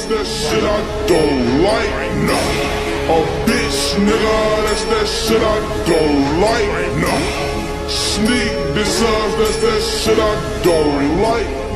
that's that shit I don't like. No. A bitch nigga, that's that shit I don't like. No. Sneak this that's that shit I don't like.